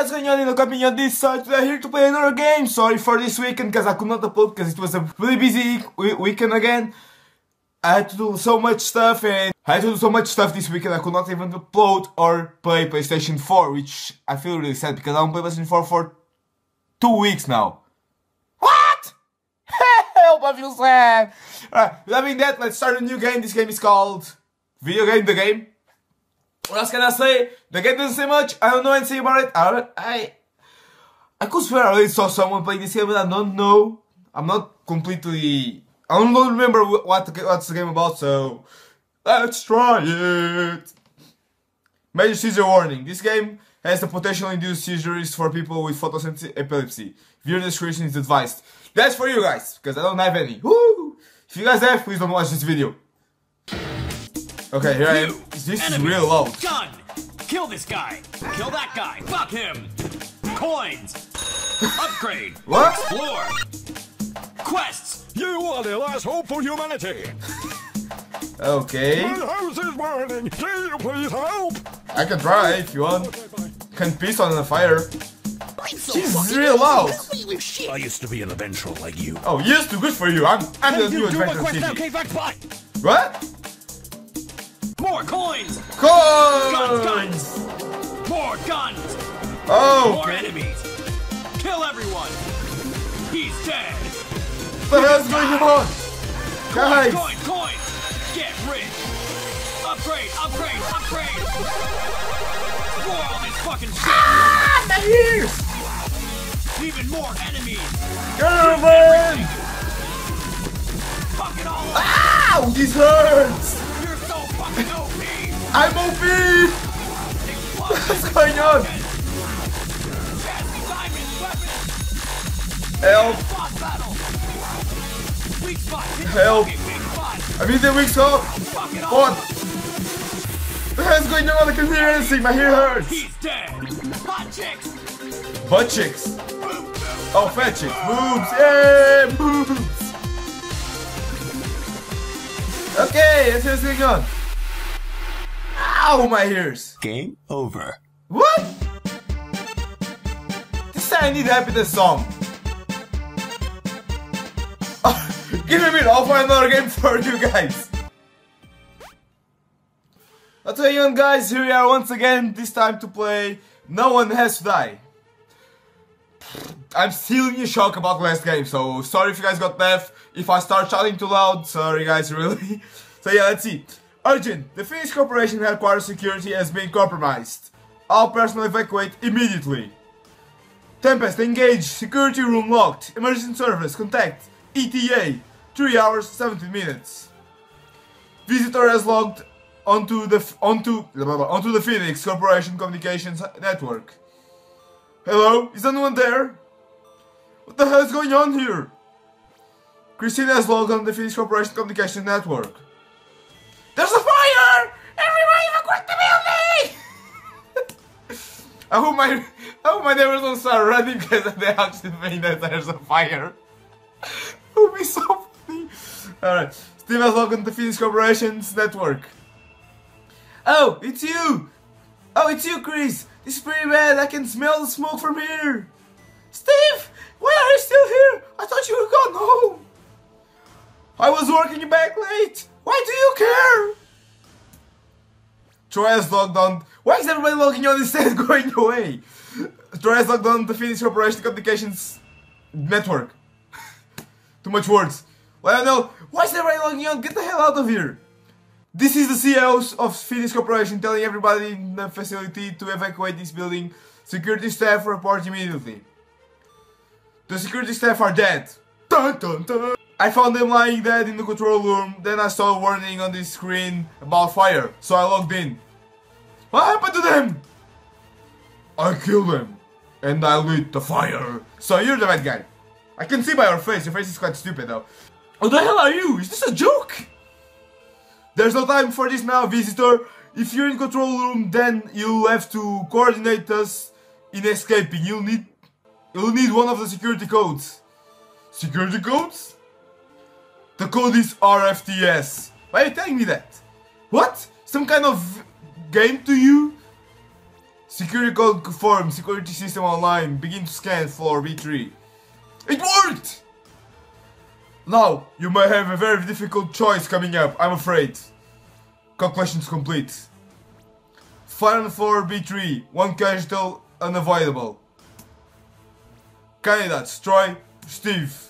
guys, Ganyan and coming on this side today here to play another game. Sorry for this weekend because I could not upload because it was a really busy weekend again. I had to do so much stuff and I had to do so much stuff this weekend I could not even upload or play PlayStation 4 which I feel really sad because I don't play PlayStation 4 for two weeks now. What? Help, I feel sad. Alright, that being that, let's start a new game. This game is called Video Game The Game. What else can I say? The game doesn't say much. I don't know anything about it. I I, I could swear I already saw someone play this game, but I don't know. I'm not completely I don't remember what the, what's the game about, so let's try it. Major seizure warning. This game has the potential to induce seizures for people with photosensitive epilepsy. Viewer discretion is advised. That's for you guys, because I don't have any. Woo! If you guys have, please don't watch this video. Okay, here I am. This is real loud. Gun! Kill this guy! Kill that guy! Fuck him! Coins! Upgrade! What? Explore! Quests! You are the last hope for humanity. Okay. My house is burning. Can you please help? I can try if you want. Can piss on the fire. She's real loud. I used to be an adventurer like you. Oh, yes, too good for you. I'm, I'm hey, the new adventure quest now, TV. K-Vax, bye! What? More coins! Coins! Guns, guns! More guns! Oh! More enemies! Kill everyone! He's dead! What the hell's going on? Guys! Coin, coin! Get rich! Upgrade, upgrade, upgrade! Explore all this fucking shit! Ah, my ears! Even more enemies! German! Fuck it all! Ow! This hurts! I'm OP! What's going on? Chassis diamonds, weapons! Help! Boss battle! Weak spot! hit Help. target, Weak spot! I'm in the weak spot! Fuck it all What? The hell's going on? I can hear anything. My ear hurts. He's dead! Hot chicks! Butt chicks. Oh, fat chicks. Boobs. Yeah, boobs. Okay, let's see what's going on. Ow, my ears. Game over. What? This I need happiness song. Give me a minute, I'll find another game for you guys. I'll tell you on guys, here we are once again, this time to play No One Has to Die. I'm still in shock about last game, so sorry if you guys got deaf. If I start shouting too loud, sorry guys, really. So yeah, let's see. Urgent, the Phoenix Corporation headquarters security has been compromised. All personnel evacuate immediately. Tempest, engage. Security room locked. Emergency service, contact. ETA. 3 hours, 17 minutes. Visitor has logged onto the onto onto the Phoenix Corporation Communications network. Hello, is anyone there? What the hell is going on here? Christina has logged on the Phoenix Corporation Communications network. There's a fire! Everyone evacuate the building! I hope my I hope my neighbors don't start running because they actually mean that there's a fire. it would be so funny. Alright. Steve has logged the Phoenix Corporation's network. Oh, it's you! Oh, it's you, Chris! This is pretty bad. I can smell the smoke from here. Steve! Why are you still here? I thought you were gone home. I was working back late. Why do you care? Troy has logged on. Why is everybody logging on instead of going away? Troy has logged on the Phoenix Corporation Communications Network. Too much words. I don't know. Why is everybody logging on? Get the hell out of here. This is the CEOs of Phoenix Corporation telling everybody in the facility to evacuate this building. Security staff report immediately. The security staff are dead. Dun, dun, dun. I found them lying dead in the control room. Then I saw a warning on the screen about fire, so I logged in. What happened to them? I killed them, and I lit the fire. So you're the bad guy. I can see by your face. Your face is quite stupid though. What the hell are you? Is this a joke? There's no time for this now, visitor. If you're in control room, then you'll have to coordinate us in escaping. You'll need you'll need one of the security codes. Security codes? The code is RFTS. Why are you telling me that? What? Some kind of game to you? Security code confirmed. Security system online. Begin to scan floor B3. It worked! Now, you may have a very difficult choice coming up, I'm afraid. Calculations complete. On floor B3. One casualty unavoidable. Candidates, Troy, Steve.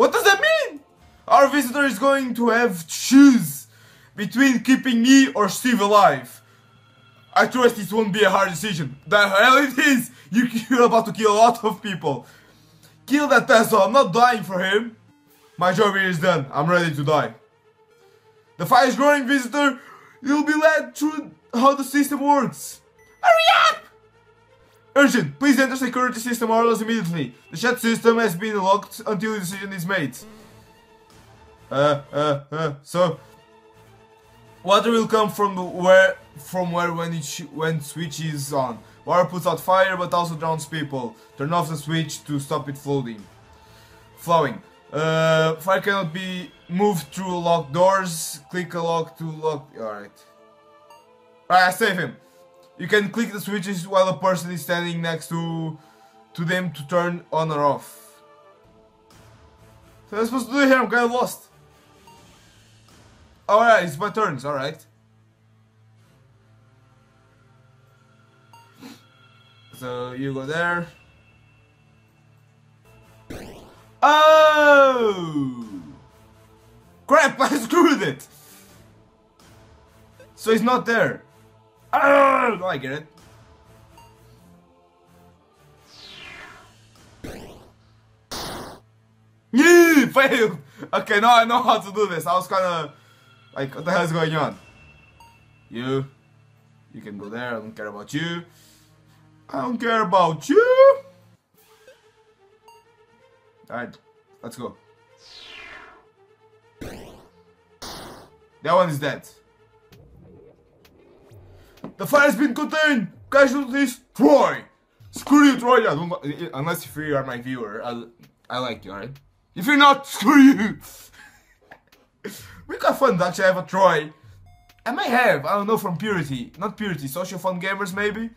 What does that mean? Our visitor is going to have to choose between keeping me or Steve alive. I trust this won't be a hard decision. The hell it is! You- You're about to kill a lot of people. Kill that Tesla, I'm not dying for him. My job here is done, I'm ready to die. The fire is growing, visitor. You'll be led through how the system works. Hurry up! Urgent, please enter security system orders immediately. The chat system has been locked until the decision is made. Uh, uh, uh, so... Water will come from where from where when it when switch is on. Water puts out fire but also drowns people. Turn off the switch to stop it floating. Flowing. Uh, fire cannot be moved through locked doors. Click a lock to lock. Alright. Alright, save him. You can click the switches while a person is standing next to to them to turn on or off. So I'm supposed to do here, I'm kinda lost. Alright, it's my turns, alright. So you go there. Oh! Crap, I screwed it! So he's not there. Oh, no, I get it. Yeah, failed! Okay, now I know how to do this. I was kinda like, what the hell is going on? You, you can go there. I don't care about you. I don't care about you. Alright, let's go. That one is dead. The fire has been contained. Casualties, Troy. Screw you, Troy. I don't, unless if you are my viewer, I, I like you, alright? If you're not, screw you. we got fun to actually have a Troy. I may have, I don't know, from Purity. Not Purity, Social Fun Gamers maybe?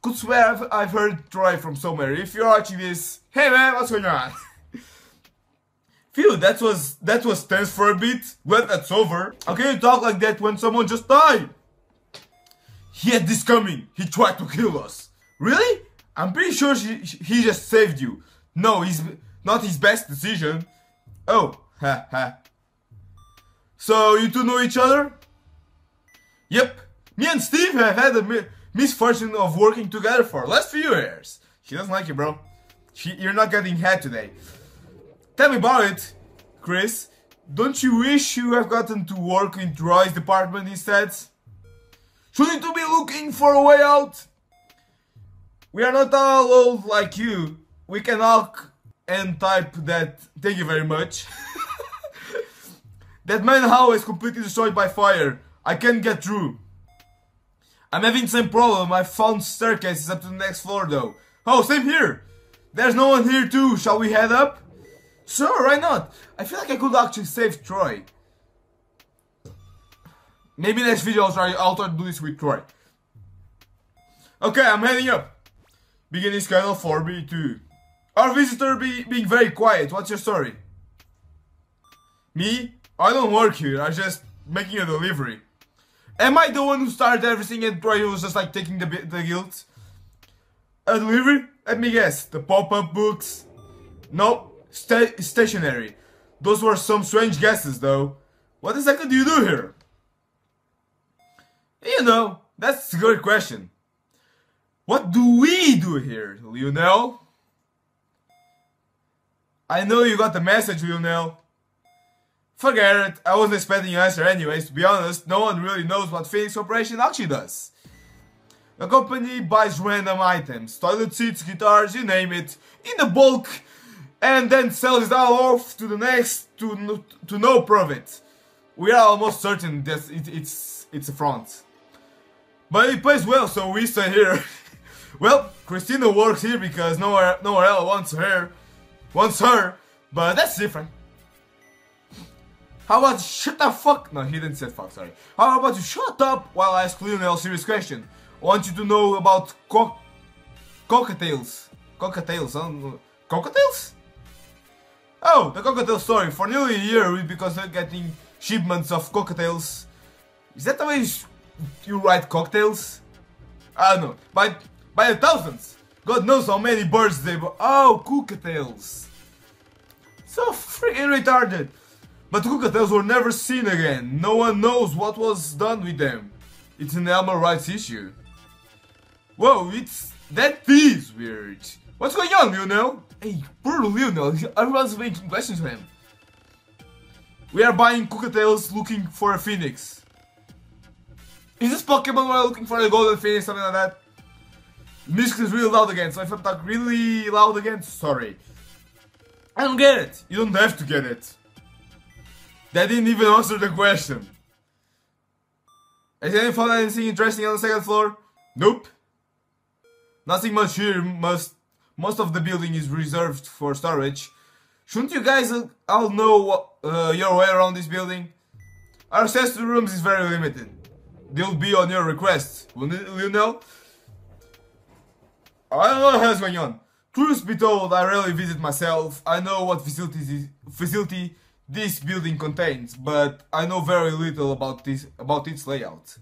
Could swear I've, I've heard Troy from somewhere. If you're watching this, hey man, what's going on? Phew, that was that was tense for a bit. Well, that's over. How can you talk like that when someone just died? He had this coming. He tried to kill us. Really? I'm pretty sure she, he just saved you. No, he's not his best decision. Oh, ha ha. So you two know each other? Yep. Me and Steve have had the misfortune of working together for last few years. She doesn't like you, bro. She, you're not getting head today. Tell me about it, Chris. Don't you wish you have gotten to work in Troy's department instead? Shouldn't you be looking for a way out? We are not all old like you. We can talk and type that. Thank you very much. that main hall is completely destroyed by fire. I can't get through. I'm having the same problem. I found staircases up to the next floor though. Oh, same here. There's no one here too. Shall we head up? Sure, why not? I feel like I could actually save Troy. Maybe next video I'll try, I'll try to do this with Troy. Okay, I'm heading up. Beginning schedule 4B2. Our visitor be being very quiet. What's your story? Me? I don't work here. I'm just making a delivery. Am I the one who started everything and Troy was just like taking the, the guilt? A delivery? Let me guess. The pop-up books? No, sta stationery. Those were some strange guesses though. What exactly do you do here? You know, that's a good question. What do we do here, Lionel? I know you got the message, Lionel. Forget it, I wasn't expecting your answer anyways. To be honest, no one really knows what Phoenix Operation actually does. The company buys random items, toilet seats, guitars, you name it, in the bulk, and then sells it all off to the next to no, to no profit. We are almost certain that it, it's it's a front. But he plays well, so we stay here. well, Christina works here because nowhere nowhere else wants her, wants her, but that's different. How about shut the fuck? No, he didn't say fuck. Sorry. How about you shut up while I ask Lionel a serious question? I want you to know about co cocktails. Cocktails, I don't. Cocktails? Oh, the cocktail story. For nearly a year, we because they're getting shipments of cocktails. Is that the way you write cocktails? I don't know. By by the thousands. God knows how many birds they were. Oh, cocktails. So freaking retarded. But cocktails were never seen again. No one knows what was done with them. It's an animal rights issue. Whoa, it's that is weird. What's going on, Lionel? Hey, poor Lionel. Everyone's making questions to him. We are buying cocktails looking for a phoenix. Is this Pokemon we're looking for a golden phoenix, something like that? Music is really loud again, so if I talk really loud again, sorry. I don't get it. You don't have to get it. That didn't even answer the question. Has anyone found anything interesting on the second floor? Nope. Nothing much here. Most most of the building is reserved for storage. Shouldn't you guys all know uh, your way around this building? Our access to rooms is very limited. They'll be on your request, will you know? I don't know what's going on. Truth be told, I rarely visit myself. I know what facilities facility this building contains, but I know very little about this about its layout.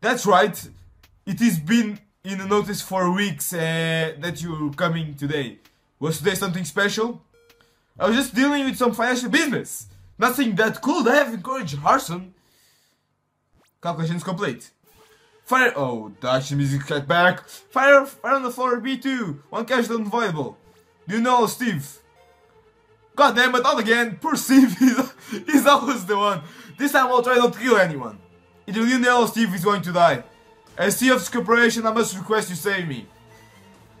That's right. It has been in the notice for weeks uh, that you're coming today. Was today something special? I was just dealing with some financial business. Nothing that could have encouraged arson. Calculations complete. Fire. Oh, dash music cut back. Fire, fire on the floor, B2. One cash unavoidable. Do you know Steve? God damn it, not again. Poor Steve, he's, he's always the one. This time I'll try not to kill anyone. Either Lionel or Steve is going to die. As this corporation, I must request you save me.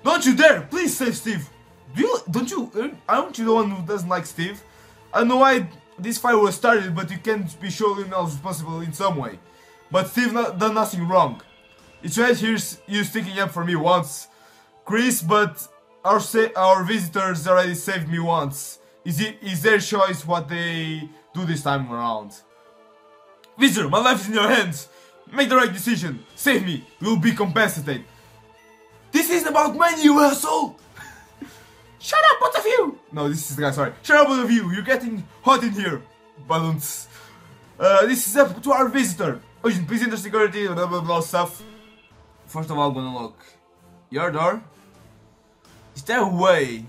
Don't you dare! Please save Steve! Do you, don't you, aren't you the one who doesn't like Steve? I know why this fire was started, but you can't be sure Lionel's responsible in some way. But Steve not, done nothing wrong. It's right here you sticking up for me once. Chris, but our our visitors already saved me once. Is it is their choice what they do this time around? Visitor, my life is in your hands. Make the right decision. Save me. You'll be compensated. This isn't about money, you asshole! Shut up, both of you! No, this is the guy, sorry. Shut up, both of you. You're getting hot in here. Balloons. Uh, this is up to our visitor. Please enter security, blah blah blah stuff. First of all, I'm gonna look. Your door? Is there a way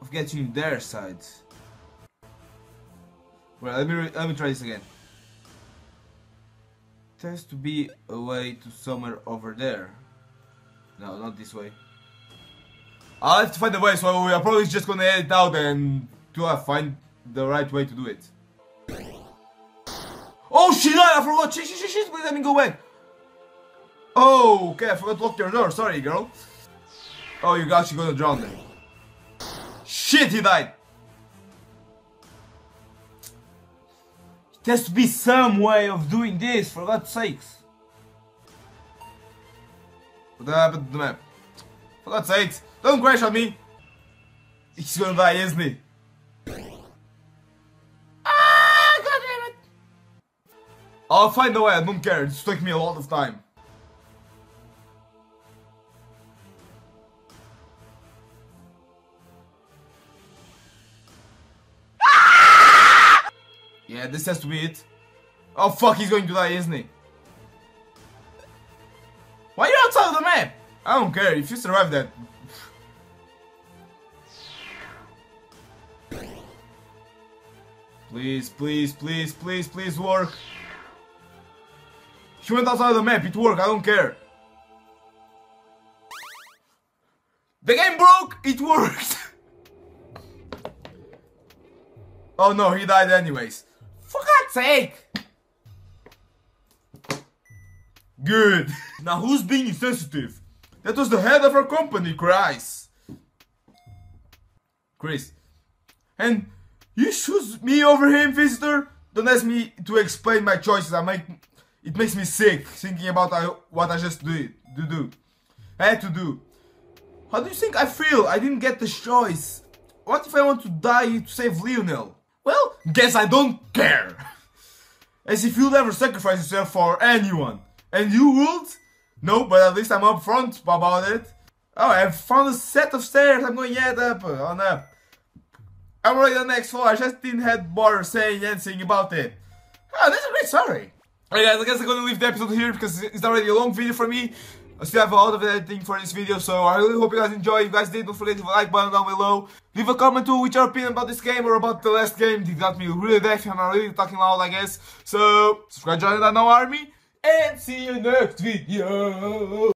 of getting their side? Well, let me let me try this again. There has to be a way to somewhere over there. No, not this way. I'll have to find a way, so we are probably just gonna edit out and to uh, find the right way to do it. Oh shit, I forgot! Shit, shit, shit, please let me go back! Oh, okay, I forgot to lock your door, sorry girl. Oh, you guys are gonna drown then. Shit, he died! There has to be some way of doing this, for God's sakes. What happened to the map? For God's sakes, don't crash on me! He's gonna die, isn't he? I'll find a way, I don't care, it's took me a lot of time. Yeah, this has to be it. Oh fuck, he's going to die, isn't he? Why are you outside of the map? I don't care, if you survive that. Please, please, please, please, please work. She went outside the map, it worked, I don't care. The game broke, it worked. oh no, he died anyways. For God's sake! Good. Now who's being insensitive? That was the head of our company, Chris. Chris. And you choose me over him, visitor? Don't ask me to explain my choices. I make it makes me sick thinking about what I just did to do. I had to do. How do you think I feel? I didn't get the choice. What if I want to die to save Lionel? Well, guess I don't care. As if you'll ever sacrifice yourself for anyone. And you would? No, but at least I'm upfront about it. Oh, I found a set of stairs. I'm going yet up. On up. I'm already on the next floor. I just didn't have bother saying anything about it. Oh, that's a great story. Alright guys, I guess I'm gonna leave the episode here because it's already a long video for me. I still have a lot of editing for this video, so I really hope you guys enjoy. If you guys did, don't forget to hit the like button down below. Leave a comment too with your opinion about this game or about the last game. It got me really deaf and I'm really talking loud, I guess. So, subscribe, join the Now Army, and see you next video.